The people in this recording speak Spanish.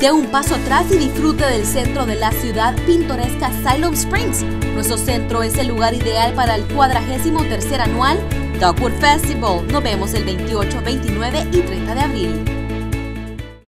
De un paso atrás y disfrute del centro de la ciudad pintoresca Siloam Springs. Nuestro centro es el lugar ideal para el 43 anual Dogwood Festival. Nos vemos el 28, 29 y 30 de abril.